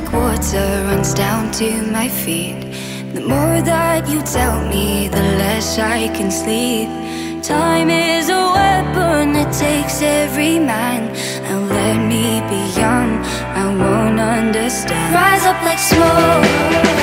water runs down to my feet. The more that you tell me, the less I can sleep. Time is a weapon that takes every man. And let me be young, I won't understand. Rise up like smoke,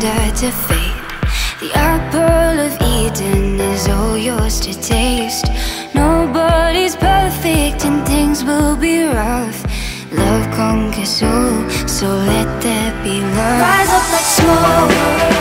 surrender to fate. The apple of Eden is all yours to taste. Nobody's perfect and things will be rough. Love conquers all, so let there be love. Rise up like smoke,